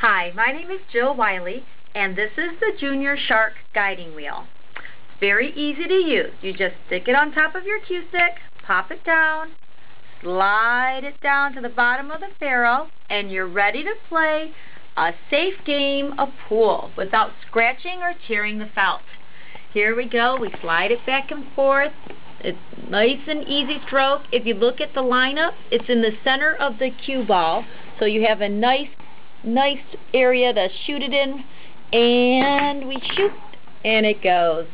Hi, my name is Jill Wiley, and this is the Junior Shark Guiding Wheel. Very easy to use. You just stick it on top of your cue stick, pop it down, slide it down to the bottom of the ferrule, and you're ready to play a safe game of pool without scratching or tearing the felt. Here we go. We slide it back and forth. It's nice and easy stroke. If you look at the lineup, it's in the center of the cue ball. So you have a nice, nice area to shoot it in. And we shoot, and it goes.